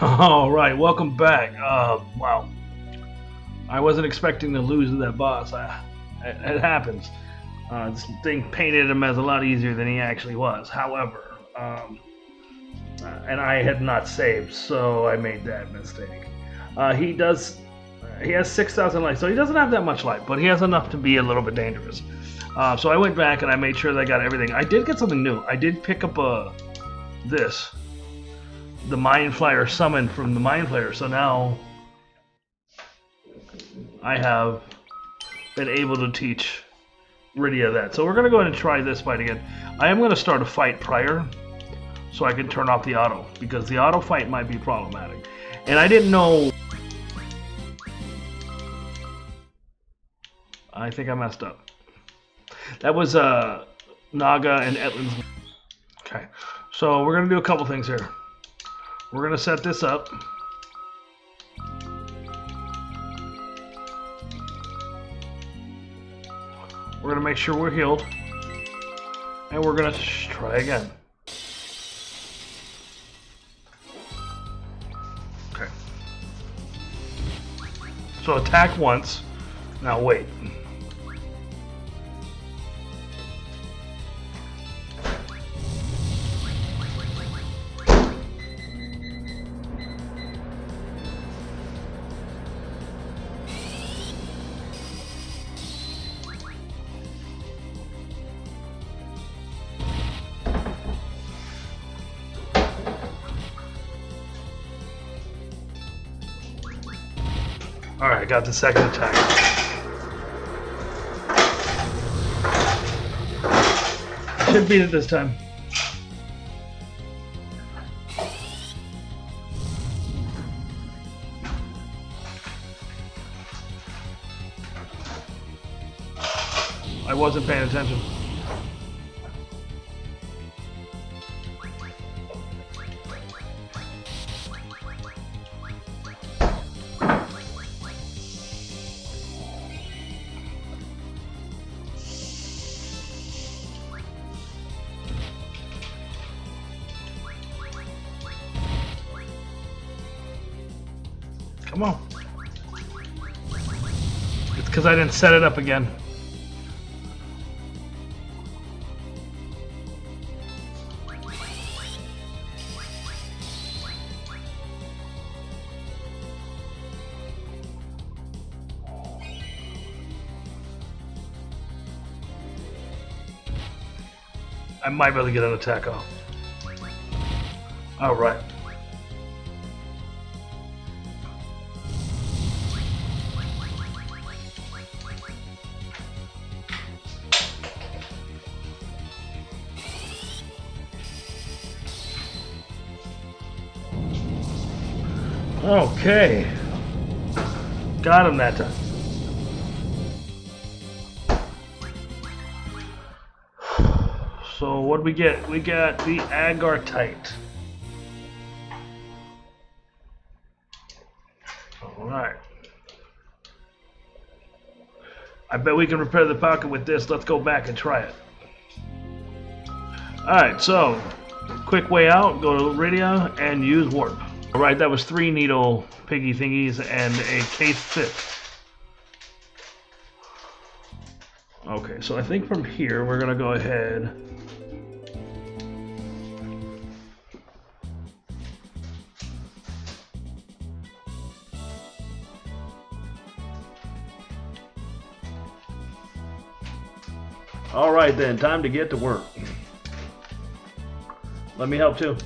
All right, welcome back. Uh, wow, I wasn't expecting to lose to that boss. I, it, it happens. Uh, this thing painted him as a lot easier than he actually was. However, um, uh, and I had not saved, so I made that mistake. Uh, he does. He has 6,000 life, so he doesn't have that much life, but he has enough to be a little bit dangerous. Uh, so I went back and I made sure that I got everything. I did get something new. I did pick up a this, the Mind Flayer summon from the Mind Flayer. So now I have been able to teach Rydia that. So we're gonna go ahead and try this fight again. I am gonna start a fight prior, so I can turn off the auto because the auto fight might be problematic. And I didn't know. I think I messed up. That was uh, Naga and Etlin's. Okay, so we're gonna do a couple things here. We're gonna set this up. We're gonna make sure we're healed, and we're gonna try again. Okay. So attack once. Now wait. Alright, I got the second attack. Should beat it this time. I wasn't paying attention. Come on. It's because I didn't set it up again. I might be able to get an attack off. All Okay. Got him that time. So what do we get? We got the Agartite. Alright. I bet we can repair the pocket with this. Let's go back and try it. Alright, so quick way out, go to Rydia and use warp. Alright, that was three needle piggy thingies and a case fit. Okay, so I think from here we're gonna go ahead. Alright then, time to get to work. Let me help too.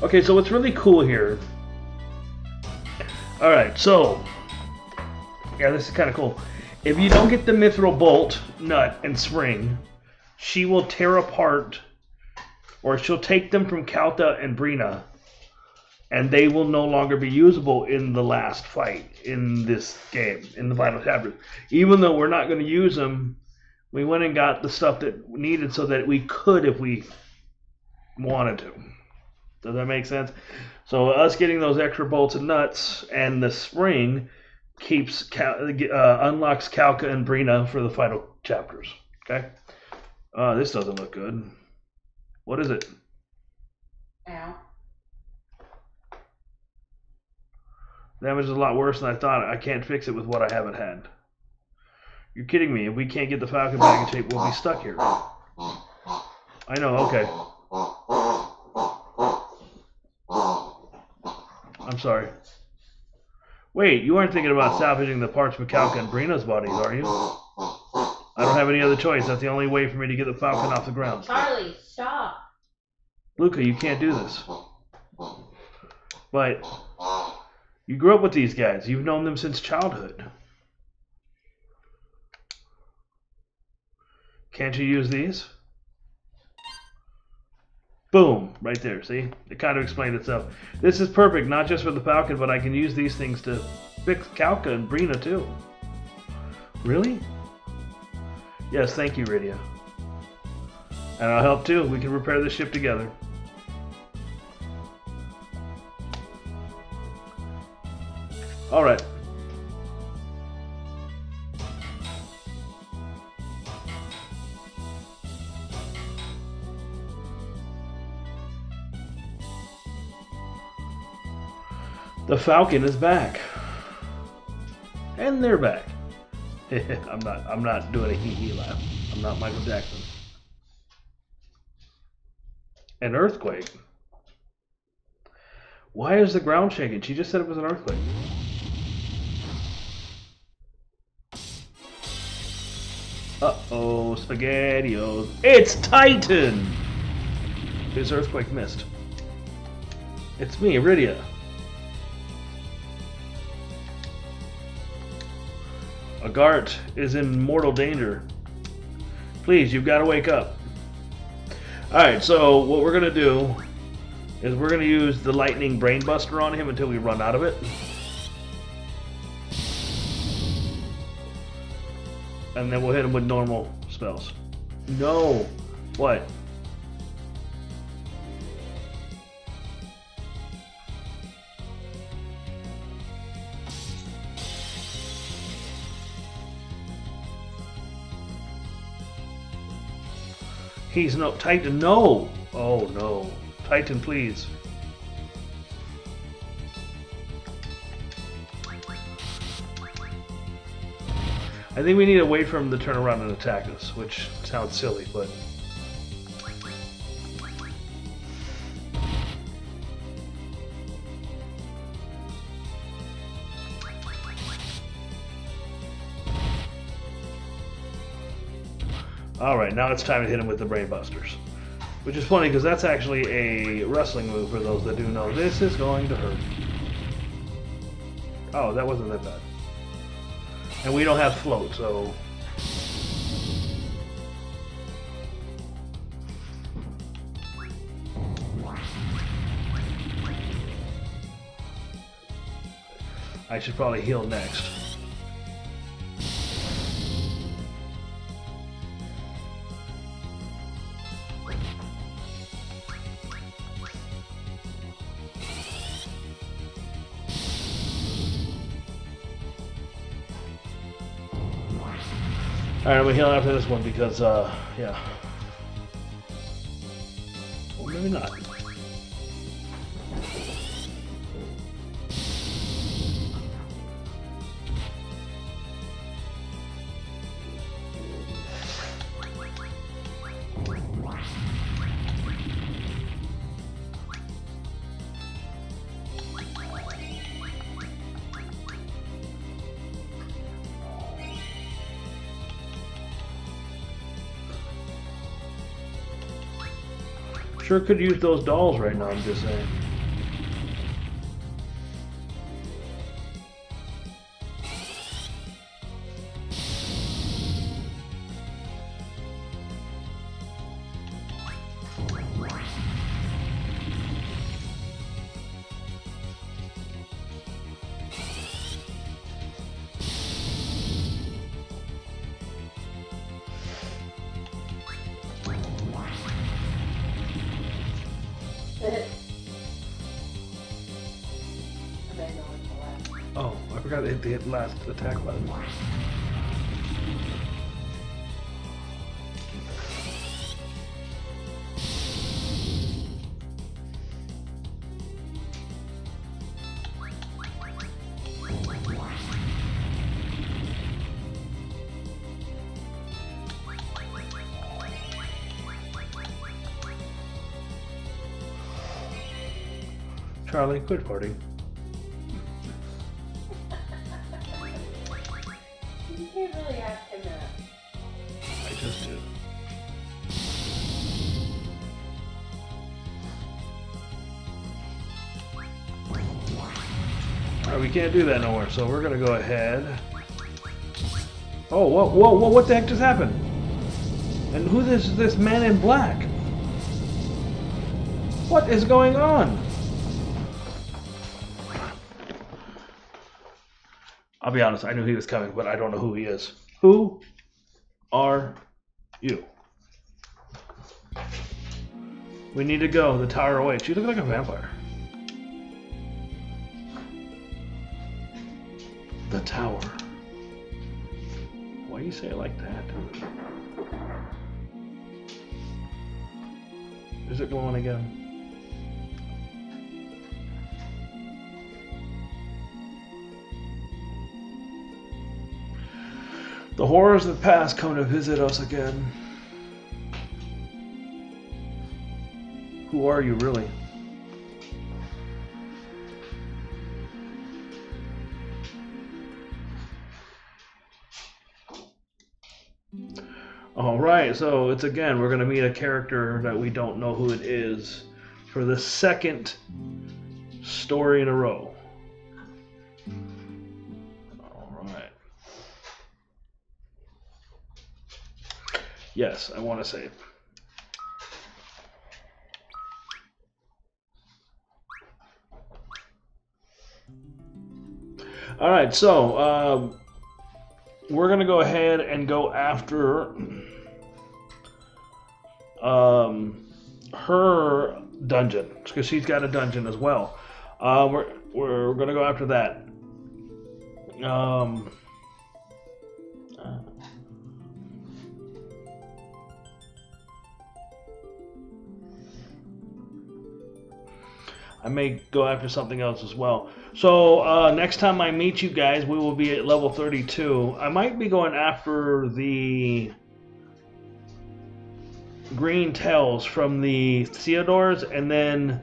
Okay, so what's really cool here. Alright, so. Yeah, this is kind of cool. If you don't get the Mithril Bolt, Nut, and Spring, she will tear apart, or she'll take them from Calca and Brina, and they will no longer be usable in the last fight in this game, in the final chapter. Even though we're not going to use them, we went and got the stuff that we needed so that we could if we wanted to. Does that make sense? So us getting those extra bolts and nuts and the spring keeps uh, unlocks Calca and Brina for the final chapters. Okay. Uh, this doesn't look good. What is it? Ow. Damage is a lot worse than I thought. I can't fix it with what I have at hand. You're kidding me. If we can't get the Falcon back in shape, we'll be stuck here. I know, okay. I'm sorry. Wait, you aren't thinking about salvaging the parts of Calca and Brina's bodies, are you? I don't have any other choice. That's the only way for me to get the Falcon off the ground. Charlie, stop. Luca, you can't do this. But you grew up with these guys. You've known them since childhood. Can't you use these? Boom, right there, see? It kind of explained itself. This is perfect, not just for the Falcon, but I can use these things to fix Calca and Brina too. Really? Yes, thank you, Rydia. And I'll help too. We can repair the ship together. Alright. The Falcon is back. And they're back. I'm not I'm not doing a hee hee laugh. I'm not Michael Jackson. An earthquake. Why is the ground shaking? She just said it was an earthquake. Uh-oh, SpaghettiOs. It's Titan! His earthquake missed. It's me, Rydia. Agart is in mortal danger. Please, you've got to wake up. Alright, so what we're going to do is we're going to use the lightning brainbuster on him until we run out of it. And then we'll hit him with normal spells. No. What? He's no Titan. No. Oh no, Titan, please. I think we need to wait for him to turn around and attack us, which sounds silly, but. Alright, now it's time to hit him with the Brain Busters. Which is funny because that's actually a wrestling move for those that do know. This is going to hurt. Oh, that wasn't that bad. And we don't have float, so... I should probably heal next. Alright, gonna heal after this one because, uh, yeah. Well, maybe not. Sure could use those dolls right now, I'm just saying. Oh, I forgot to hit the last attack button. Charlie, quit farting. Can't really ask him that. I just did. Alright, we can't do that nowhere, so we're gonna go ahead. Oh, whoa, whoa, whoa, what the heck just happened? And who is this man in black? What is going on? I'll be honest, I knew he was coming, but I don't know who he is. Who are you? We need to go. The tower awaits. You look like a vampire. The tower. Why do you say it like that? Is it glowing again? The horrors of the past come to visit us again. Who are you, really? All right, so it's again, we're going to meet a character that we don't know who it is for the second story in a row. Yes, I want to save. All right, so um, we're gonna go ahead and go after um, her dungeon because she's got a dungeon as well. Uh, we're we're gonna go after that. Um, I may go after something else as well. So uh, next time I meet you guys, we will be at level 32. I might be going after the green tails from the Theodores, and then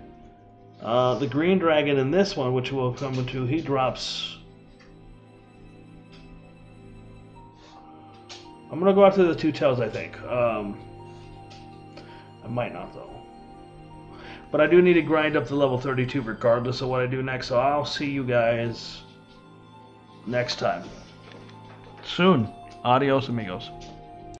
uh, the green dragon in this one, which we'll come to. He drops. I'm gonna go after the two tails. I think. Um, I might not though. But I do need to grind up to level 32 regardless of what I do next, so I'll see you guys next time. Soon. Adios, amigos.